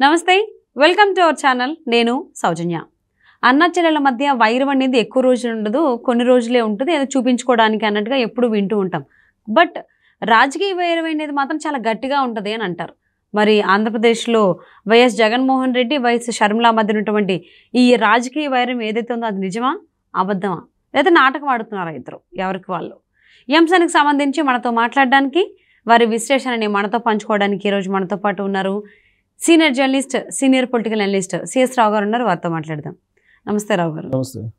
నమస్తే welcome to our channel. నేను సౌజన్య. అన్న చెల్లెల మధ్య వైరం అనేది ఎక్కువ రోజులు ఉండదు కొన్ని రోజులే ఉంటుంది. ఏదో చూపించుకోవడానికి అన్నట్టుగా ఎప్పుడు వింటూ ఉంటాం. బట్ రాజకీయ వైరం అనేది మాత్రం చాలా గట్టిగా ఉంటుంది అని అంటారు. మరి ఆంధ్రప్రదేశ్లో వైఎస్ జగన్మోహన్ రెడ్డి వైఎస్ షర్మిల మధ్య ఉన్నటువంటి ఈ రాజకీయ వైరం ఏదైతే ఉందో అది నిజమా అబద్ధమా? లేదా నాటకం ఆడుతున్నారా ఇద్దరు ఎవరికి వాళ్ళు? ఈ అంశానికి సంబంధించి మనతో మాట్లాడడానికి వారి విశ్లేషణని మనతో పంచుకోవడానికి ఈరోజు మనతో పాటు ఉన్నారు senior journalist senior political analyst CS Rao garu ఉన్నారు. వారితో మాట్లాడదాం. నమస్తే రావు గారు. నమస్తే.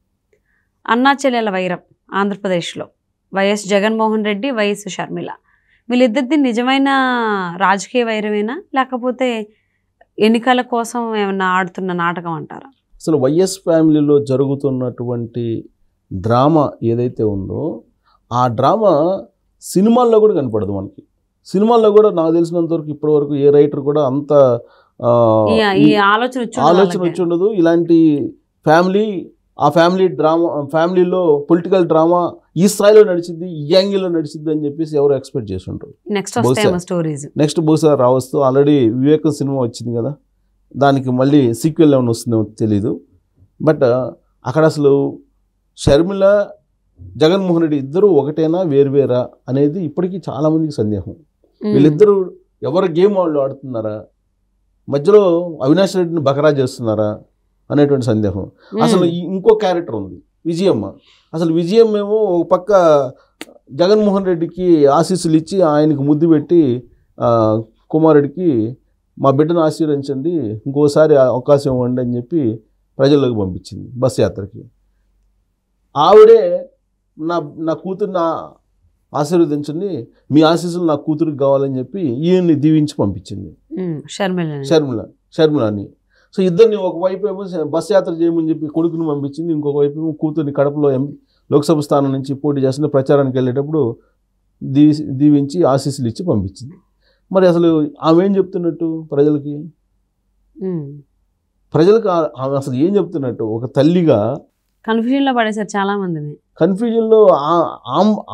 అన్నా చెల్లెల వైరం ఆంధ్రప్రదేశ్లో. YS Jaganmohan Reddy YS Sharmila. వీళ్ళిద్దరిది నిజమైన రాజకీయ వైరమేనా? లేకపోతే ఎన్నికల కోసం ఏమన్నా ఆడుతున్న నాటకం అంటారా? అసలు వైఎస్ ఫ్యామిలీలో జరుగుతున్నటువంటి డ్రామా ఏదైతే ఉందో ఆ డ్రామా సినిమాల్లో కూడా కనపడదు మనకి. సినిమాల్లో కూడా నాకు తెలిసినంత వరకు ఇప్పటి వరకు ఏ రైటర్ కూడా అంత ఆలోచన వచ్చి ఉండదు ఇలాంటి ఫ్యామిలీ ఆ ఫ్యామిలీ డ్రామా ఫ్యామిలీలో పొలిటికల్ డ్రామా ఈ స్థాయిలో నడిచింది ఈ యాంగిల్లో నడిచింది అని చెప్పేసి ఎవరు ఎక్స్పెక్ట్ చేసి ఉంటారు నెక్స్ట్ బహుశా. స్టోరీస్ నెక్స్ట్ బహుశా రావస్తూ ఆల్రెడీ వివేకం సినిమా వచ్చింది కదా. దానికి మళ్ళీ సీక్వెల్ ఏమైనా వస్తుందో తెలీదు. బట్ అక్కడ అసలు షర్మిల జగన్మోహన్ రెడ్డి ఇద్దరు ఒకటేనా వేరువేరా అనేది ఇప్పటికీ చాలామందికి సందేహం. వీళ్ళిద్దరూ ఎవరు గేమ్ వాళ్ళు ఆడుతున్నారా? మధ్యలో అవినాష్ రెడ్డిని బకరా చేస్తున్నారా? అనేటువంటి సందేహం. అసలు ఇంకో క్యారెక్టర్ ఉంది విజయమ్మ. అసలు విజయమ్మ ఏమో ఒక పక్క జగన్మోహన్ రెడ్డికి ఆశీస్సులు ఇచ్చి ఆయనకు ముద్దు పెట్టి కుమారుడికి మా బిడ్డను ఆశీర్వదించండి ఇంకోసారి అవకాశం ఇవ్వండి అని చెప్పి ప్రజల్లోకి పంపించింది బస్ యాత్రకి. ఆవిడే నా నా కూతుర్ని ఆ- ఆశీర్వదించండి. మీ ఆశీస్సులు నా కూతురికి కావాలని చెప్పి ఈయన్ని దీవించి పంపించింది. షర్మిల షర్మిల షర్మిలని. సో ఇద్దరిని ఒకవైపు ఏమో బస్ యాత్ర చేయమని చెప్పి కొడుకుని పంపించింది. ఇంకొక వైపు ఏమో కూతుర్ని కడపలో ఎం లోక్సభ స్థానం నుంచి పోటీ చేస్తున్న ప్రచారానికి వెళ్ళేటప్పుడు దీవి దీవించి ఆశీస్సులు ఇచ్చి పంపించింది. మరి అసలు ఆమె ఏం చెప్తున్నట్టు ప్రజలకి? ప్రజలకు ఆమె అసలు ఏం చెప్తున్నట్టు? ఒక తల్లిగా కన్ఫ్యూజన్లో పడేశారు చాలా మందిని కన్ఫ్యూజన్లో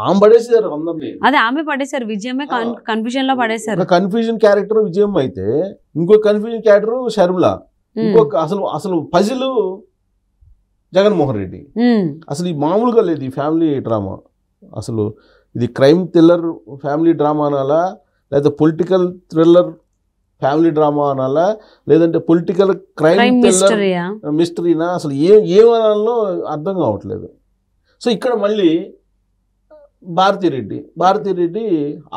ఆమె పడేసారు అందరినీ అదే ఆమె పడేశారు విజయమే కన్ఫ్యూజన్లో పడేశారు. కన్ఫ్యూజన్ క్యారెక్టర్ విజయం అయితే ఇంకో కన్ఫ్యూజన్ క్యారెక్టర్ షర్మిల. ఇంకొక అసలు అసలు పజిల్ జగన్మోహన్ రెడ్డి. అసలు ఈ మామూలుగా లేదు ఈ ఫ్యామిలీ డ్రామా. అసలు ఇది క్రైమ్ థ్రిల్లర్ ఫ్యామిలీ డ్రామా అనాలా లేదా పొలిటికల్ థ్రిల్లర్ ఫ్యామిలీ డ్రామా అనాలా? లేదంటే పొలిటికల్ క్రైమ్ మిస్టరీనా? అసలు ఏ ఏమనాలో అర్థం కావట్లేదు. సో ఇక్కడ మళ్ళీ భారతిరెడ్డి భారతిరెడ్డి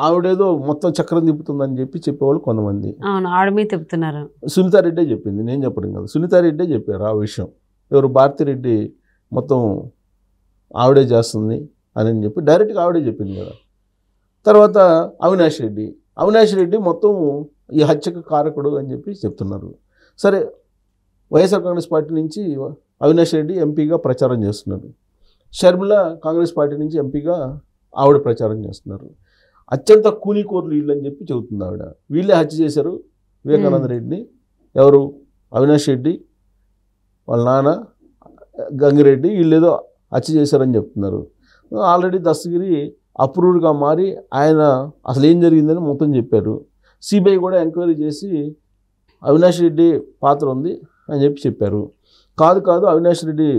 ఆవిడేదో మొత్తం చక్రం తిప్పుతుందని చెప్పి చెప్పేవాళ్ళు కొంతమంది. అవును ఆవిడ మీద తిప్పుతున్నారు. సునీతారెడ్డే చెప్పింది నేను చెప్పడం కాదు. సునీతారెడ్డే చెప్పారు ఆ విషయం. ఎవరు భారతిరెడ్డి మొత్తం ఆవిడే చేస్తుంది అని చెప్పి డైరెక్ట్గా ఆవిడే చెప్పింది కదా. తర్వాత అవినాష్ రెడ్డి. అవినాష్ రెడ్డి మొత్తం ఈ హత్యకు కారకుడు అని చెప్పి చెప్తున్నారు. సరే వైఎస్ఆర్ కాంగ్రెస్ పార్టీ నుంచి అవినాష్ రెడ్డి ఎంపీగా ప్రచారం చేస్తున్నారు. షర్మిల కాంగ్రెస్ పార్టీ నుంచి ఎంపీగా ఆవిడ ప్రచారం చేస్తున్నారు. అత్యంత కూలీకోర్లు వీళ్ళు అని చెప్పి చెబుతుంది ఆవిడ. వీళ్ళే హత్య చేశారు వివేకానంద రెడ్డిని. ఎవరు? అవినాష్ రెడ్డి వాళ్ళ నాన్న గంగిరెడ్డి వీళ్ళు ఏదో హత్య చేశారని చెప్తున్నారు. ఆల్రెడీ దస్తగిరి అప్రూవ్డ్గా మారి ఆయన అసలు ఏం జరిగిందని మొత్తం చెప్పారు. సిబిఐ కూడా ఎంక్వైరీ చేసి అవినాష్ రెడ్డి పాత్ర ఉంది అని చెప్పి చెప్పారు. కాదు కాదు అవినాష్ రెడ్డి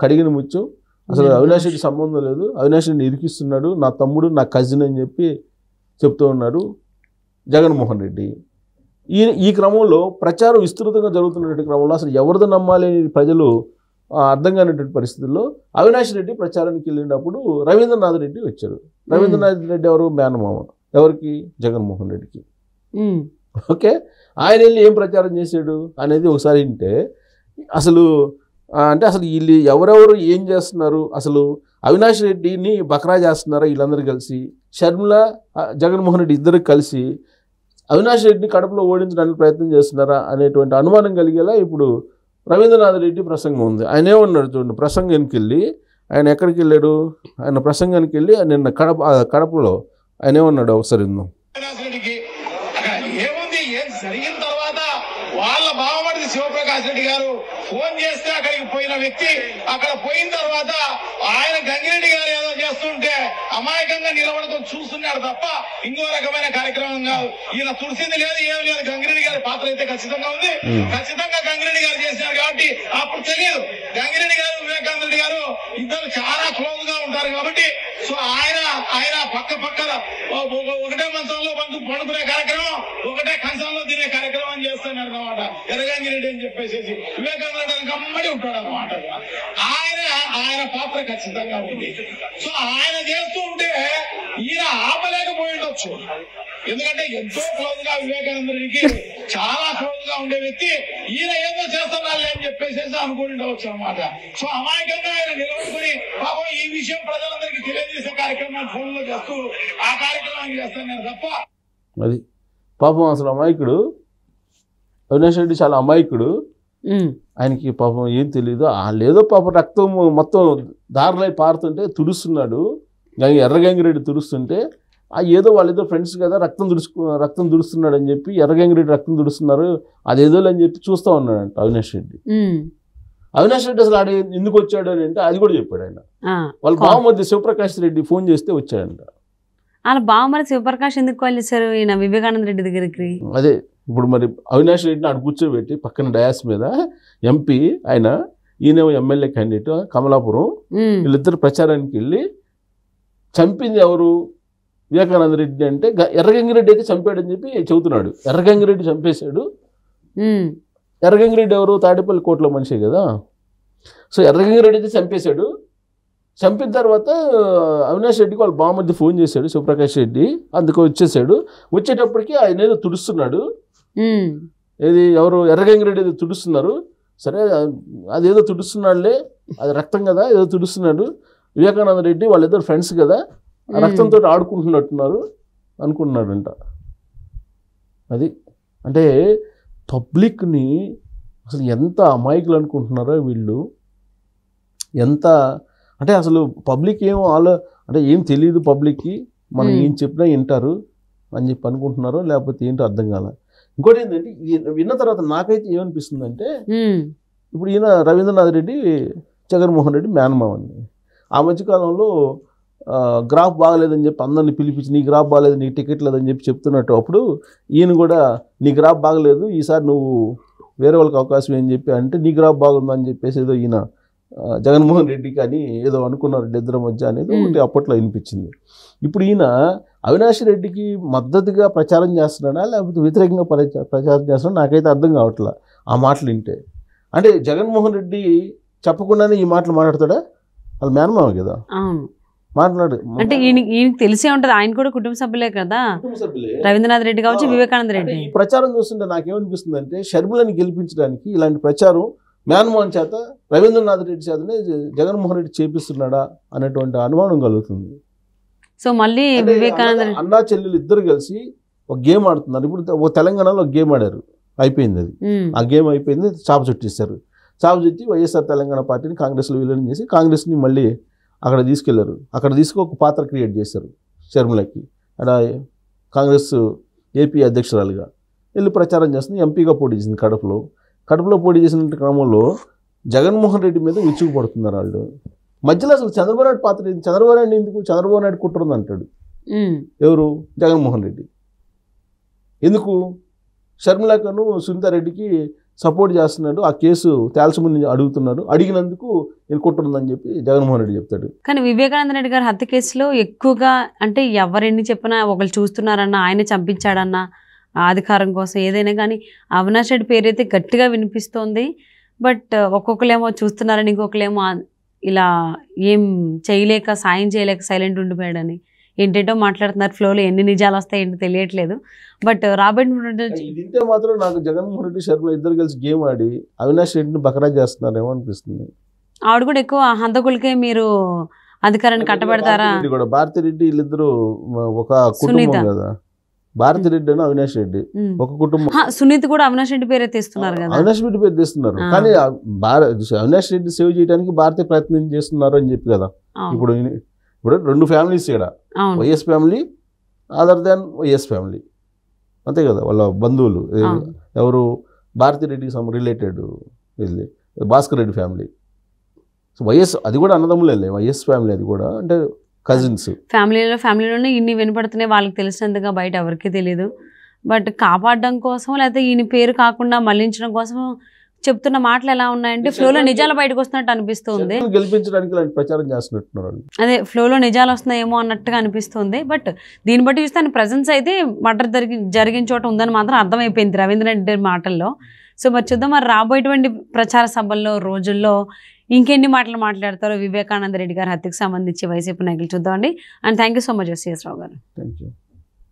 కడిగిన ముత్యం అసలు అవినాష్ రెడ్డి సంబంధం లేదు. అవినాష్ రెడ్డి ఇరికిస్తున్నాడు. నా తమ్ముడు నా కజిన్ అని చెప్పి చెప్తూ ఉన్నాడు జగన్మోహన్ రెడ్డి. ఈ ఈ క్రమంలో ప్రచారం విస్తృతంగా జరుగుతున్నటువంటి క్రమంలో అసలు ఎవరిది నమ్మాలి ప్రజలు అర్థం కానిటువంటి పరిస్థితుల్లో అవినాష్ రెడ్డి ప్రచారానికి వెళ్ళినప్పుడు రవీంద్రనాథ్ రెడ్డి వచ్చారు. రవీంద్రనాథ్ రెడ్డి ఎవరు? మేనమామ. ఎవరికి? జగన్మోహన్ రెడ్డికి. ఓకే? ఆయన వెళ్ళి ఏం ప్రచారం చేశాడు అనేది ఒకసారి వింటే అసలు అంటే అసలు వీళ్ళు ఎవరెవరు ఏం చేస్తున్నారు? అసలు అవినాష్ రెడ్డిని బక్రా చేస్తున్నారా వీళ్ళందరూ కలిసి? షర్మిల జగన్మోహన్ రెడ్డి ఇద్దరు కలిసి అవినాష్ రెడ్డిని కడపలో ఓడించడానికి ప్రయత్నం చేస్తున్నారా అనేటువంటి అనుమానం కలిగేలా ఇప్పుడు రవీంద్రనాథ్ రెడ్డి ప్రసంగం ఉంది. ఆయన ఏమన్నాడు చూడండి ప్రసంగానికి వెళ్ళి ఆయన ఎక్కడికి వెళ్ళాడు? ఆయన ప్రసంగానికి వెళ్ళి నిన్న కడప కడపలో ఆయన ఏమన్నాడు? ఒకసారి విందాం అవినాష్ రెడ్డికి అక్కడ ఏముంది ఏం జరిగిన తర్వాత తర్వాత వాళ్ళ బావమరిది శివప్రకాష్ రెడ్డి గారు ఫోన్ చేస్తే అక్కడికి పోయిన వ్యక్తి అక్కడ పోయిన తర్వాత ఆయన గంగిరెడ్డి గారు ఏదో చేస్తుంటే అమాయకంగా నిలబడుకొని చూస్తున్నాడు తప్ప ఇంకో రకమైన కార్యక్రమం కాదు. ఈయన తుడిసింది లేదు ఏం లేదు. గంగిరెడ్డి గారి పాత్ర అయితే ఖచ్చితంగా ఉంది. ఖచ్చితంగా గంగిరెడ్డి గారు చేసినారు కాబట్టి అప్పుడు తెలియదు. గంగిరెడ్డి గారు వివేకానంద రెడ్డి గారు ఇద్దరు చాలా క్లోజ్గా ఉంటారు కాబట్టి సో ఆయన ఆయన పక్క పక్కన ఒక- ఒకటే మంచంలో పండు పండుకునే కార్యక్రమం ఒకటే తినే కార్యక్రమం అనమాట అనమాట ఎర్రగంగిరెడ్డి అని చెప్పేసి వివేకానంద కమ్మడి ఉంటాడు అనమాట ఆయన ఆయన పాత్ర ఖచ్చితంగా ఉంది. సో ఆయన చేస్తూ ఉంటే ఈయన ఆపలేకపోయి ఉండొచ్చు ఎందుకంటే ఎంతో క్లోజ్గా వివేకానంద చాలా క్లోజ్గా ఉండే వ్యక్తి ఈయన ఏదో చేస్తున్నారు అని చెప్పేసి అనుకుని ఉండవచ్చు అనమాట సో అమాయకంగా ఆయన నిలబడుకుని పాపం ఈ విషయం ప్రజలందరికీ తెలియజేసే కార్యక్రమాన్ని ఫోన్లో చేస్తూ ఆ కార్యక్రమాన్ని చేస్తున్నారు తప్ప అది పాపం అసలు అమాయకుడు అవినాష్ రెడ్డి చాలా అమాయకుడు. ఆయనకి పాపం ఏం తెలియదు ఆ లేదో పాపం రక్తం మొత్తం దారిలో పారుతుంటే తుడుస్తున్నాడు. గంగ ఎర్రగంగిరెడ్డి తుడుస్తుంటే ఆ ఏదో వాళ్ళేదో ఫ్రెండ్స్ కదా రక్తం తుడుచుకు రక్తం తుడుస్తున్నాడు అని చెప్పి ఎర్రగంగిరెడ్డి రక్తం తుడుస్తున్నారు. అదేదో అని చెప్పి చూస్తూ ఉన్నాడంట అవినాష్ రెడ్డి. అవినాష్ రెడ్డి అసలు ఆడ ఎందుకు వచ్చాడు అని అంటే అది కూడా చెప్పాడు ఆయన. వాళ్ళ బావమధ్య శివప్రకాష్ రెడ్డి ఫోన్ చేస్తే వచ్చాడంట. వాళ్ళ బావమరి శివప్రకాష్ ఎందుకు కాల్ చేశారు ఈయన వివేకానంద రెడ్డి దగ్గరికి? అదే ఇప్పుడు మరి అవినాష్ రెడ్డిని అటు కూర్చోబెట్టి పక్కన డయాస్ మీద ఎంపీ ఆయన ఈయన ఎమ్మెల్యే క్యాండిడేట్ కమలాపురం వీళ్ళిద్దరు ప్రచారానికి వెళ్ళి చంపింది ఎవరు? వివేకానంద రెడ్డి అంటే ఎర్రగంగిరెడ్డి అయితే చంపాడని చెప్పి చెబుతున్నాడు. ఎర్రగంగిరెడ్డి చంపేశాడు. ఎర్రగంగిరెడ్డి ఎవరు? తాడేపల్లి కోట్ల మనిషే కదా. సో ఎర్రగంగిరెడ్డి అయితే చంపేశాడు. చంపిన తర్వాత అవినాష్ రెడ్డికి వాళ్ళ బామ్మది ఫోన్ చేశాడు. శివప్రకాష్ రెడ్డి అందుకు వచ్చేసాడు. వచ్చేటప్పటికి ఆయన ఏదో తుడుస్తున్నాడు. ఏది ఎవరు ఎర్రగంగిరెడ్డి తుడుస్తున్నారు. సరే అదేదో తుడుస్తున్నాడులే అది రక్తం కదా ఏదో తుడుస్తున్నాడు. వివేకానంద రెడ్డి వాళ్ళిద్దరు ఫ్రెండ్స్ కదా ఆ రక్తంతో ఆడుకుంటున్నట్టున్నారు అనుకుంటున్నాడంట అది అంటే పబ్లిక్ని అసలు ఎంత అమాయకులు అనుకుంటున్నారో వీళ్ళు. ఎంత అంటే అసలు పబ్లిక్ ఏం ఆలో అంటే ఏం తెలియదు పబ్లిక్కి. మనం. ఏం చెప్పినా వింటారు అని చెప్పి అనుకుంటున్నారో లేకపోతే ఏంటో అర్థం కాల ఇంకోటి ఏంటంటే విన్న తర్వాత నాకైతే ఏమనిపిస్తుందంటే ఉమ్, ఇప్పుడు ఈయన రవీంద్రనాథ్ రెడ్డి జగన్మోహన్ రెడ్డి మేనమావని ఆ మధ్యకాలంలో గ్రాఫ్ బాగలేదని చెప్పి అందరిని పిలిపించి నీ గ్రాఫ్ బాగలేదు నీ టికెట్ లేదని చెప్పి చెప్తున్నట్టు అప్పుడు ఈయన కూడా నీ గ్రాఫ్ బాగలేదు ఈసారి నువ్వు వేరే వాళ్ళకి అవకాశం ఏం చెప్పి అంటే నీ గ్రాఫ్ బాగుందని చెప్పేసి ఏదో ఈయన జగన్మోహన్ రెడ్డి కానీ ఏదో అనుకున్నారు ఇద్దరి మధ్య అనేది. ఒకటి అప్పట్లో వినిపించింది. ఇప్పుడు ఈయన అవినాష్ రెడ్డికి మద్దతుగా ప్రచారం చేస్తున్నాడా? లేకపోతే వ్యతిరేకంగా ప్రచా- ప్రచారం చేస్తున్నాడా? నాకైతే అర్థం కావట్లా ఆ మాటలు వింటే. అంటే జగన్మోహన్ రెడ్డి చెప్పకుండానే ఈ మాటలు మాట్లాడతాడా? వాళ్ళ మేనమామ కదా? మాట్లాడు. అంటే ఈయన ఈయనకి తెలిసే ఉంటది. ఆయన కూడా కుటుంబ సభ్యులే కదా. రవీంద్రనాథ్ రెడ్డి కావచ్చు వివేకానంద రెడ్డి. ప్రచారం చూస్తుంటే నాకేమనిపిస్తుంది అంటే షర్మిలని గెలిపించడానికి ఇలాంటి ప్రచారం మేనమోహన్ చేత రవీంద్రనాథ్ రెడ్డి చేతనే జగన్మోహన్ రెడ్డి చేపిస్తున్నాడా అనేటువంటి అనుమానం కలుగుతుంది. సో మళ్ళీ వివేకానంద అన్న- చెల్లెలు ఇద్దరు కలిసి ఒక గేమ్ ఆడుతున్నారు. ఇప్పుడు ఒక తెలంగాణలో ఒక గేమ్ ఆడారు. అయిపోయింది అది. ఆ గేమ్ అయిపోయింది. చాప చుట్టేశారు. చాప చుట్టి వైఎస్ఆర్ తెలంగాణ పార్టీని కాంగ్రెస్లో విలీనం చేసి కాంగ్రెస్ని మళ్ళీ అక్కడ తీసుకెళ్ళారు. అక్కడ తీసుకు ఒక పాత్ర క్రియేట్ చేశారు షర్మిలకి. అక్కడ కాంగ్రెస్ ఏపీ అధ్యక్షురాలుగా వెళ్ళి ప్రచారం చేస్తుంది. ఎంపీగా పోటీ చేసింది కడపలో. కడపలో పోటీ చేసిన క్రమంలో జగన్మోహన్ రెడ్డి మీద విచ్చుకుపడుతున్నారు వాళ్ళు. మధ్యలో అసలు చంద్రబాబు నాయుడు పాత్ర? చంద్రబాబు నాయుడు ఎందుకు చంద్రబాబు నాయుడు కుట్రఉంది అంటాడు? ఎవరు? జగన్మోహన్ రెడ్డి. ఎందుకు? షర్మిలకను సునీతారెడ్డికి సపోర్ట్ చేస్తున్నాడు. ఆ కేసు తేల్చమని అడుగుతున్నాడు. అడిగినందుకు నేను కుట్రుందని చెప్పి జగన్మోహన్ రెడ్డి చెప్తాడు. కానీ వివేకానంద రెడ్డి గారి హత్య కేసులో ఎక్కువగా అంటే ఎవరెన్ని చెప్పినా ఒకళ్ళు చూస్తున్నారన్నా ఆయన చంపించాడన్నా అధికారం కోసం ఏదైనా కానీ అవినాష్ రెడ్డి పేరు అయితే గట్టిగా వినిపిస్తోంది. బట్ ఒక్కొక్కరేమో చూస్తున్నారని ఇంకొకరేమో ఆ- ఇలా ఏం చేయలేక సాయం చేయలేక సైలెంట్ ఉండిపోయాడని ఏంటేంటో మాట్లాడుతున్నారు. ఫ్లోలో ఎన్ని నిజాలు వస్తాయి ఏంటో తెలియట్లేదు. బట్ రాబర్ట్ మాత్రం నాకు జగన్మోహన్ రెడ్డి షర్మిల ఇద్దరు కలిసి గేమ్ ఆడి అవినాష్ రెడ్డిని బకరా చేస్తున్నారేమో అనిపిస్తుంది. ఆవిడ కూడా ఎక్కువ హంతకులకే మీరు అధికారాన్ని కట్టబెడతారా? భారతిరెడ్డి కూడా భారతిరెడ్డి వీళ్ళిద్దరు ఒక కుటుంబం సునీత. కదా భారతిరెడ్డి అని అవినాష్ రెడ్డి. ఒక కుటుంబం. సునీత్ కూడా అవినాష్ రెడ్డి పేరే తీస్తున్నారు కదా. అవినాష్ రెడ్డి పేరు తెస్తున్నారు. కానీ అవినాష్ రెడ్డి సేవ్ చేయడానికి భారతీయ ప్రయత్నం చేస్తున్నారు అని చెప్పి కదా. ఇప్పుడు ఇప్పుడు రెండు ఫ్యామిలీస్ ఇక్కడ. YS family other than YS family. అంతే కదా వాళ్ళ బంధువులు. ఎవరు? భారతిరెడ్డి సమ్ రిలేటెడ్ ఇది. Bhaskar Reddy family. So YS అది కూడా అన్నదమ్ములే వైఎస్ ఫ్యామిలీ అది కూడా. అంటే కజిన్స్ ఫ్యామిలీలో ఫ్యామిలీలోనే ఇన్ని వినపడుతున్నాయి వాళ్ళకి తెలిసినంతగా బయట ఎవరికీ తెలియదు బట్ కాపాడడం కోసం లేకపోతే ఈయన పేరు కాకుండా మళ్ళించడం కోసం చెప్తున్న మాటలు ఎలా ఉన్నాయంటే ఫ్లోలో నిజాలు బయటకు వస్తున్నట్టు అనిపిస్తుంది. గెలిపించడానికి ప్రచారం చేస్తున్నట్టున్నారు. అదే ఫ్లోలో నిజాలు వస్తున్నాయేమో అన్నట్టుగా అనిపిస్తుంది. బట్ దీన్ని బట్టి చూస్తే ఆయన ప్రజెన్స్ అయితే మర్డర్ జరిగి జరిగిన చోట ఉందని మాత్రం అర్థమైపోయింది రవీంద్ర రెడ్డి మాటల్లో. సో మరి చూద్దాం మరి రాబోయేటువంటి ప్రచార సభల్లో రోజుల్లో ఇంకెన్ని మాటలు మాట్లాడతారో వివేకానంద రెడ్డి గారి హత్యకు సంబంధించి వైసీపీ నాయకులు చూద్దామండి. And thank you so much SS Rao garu. Thank you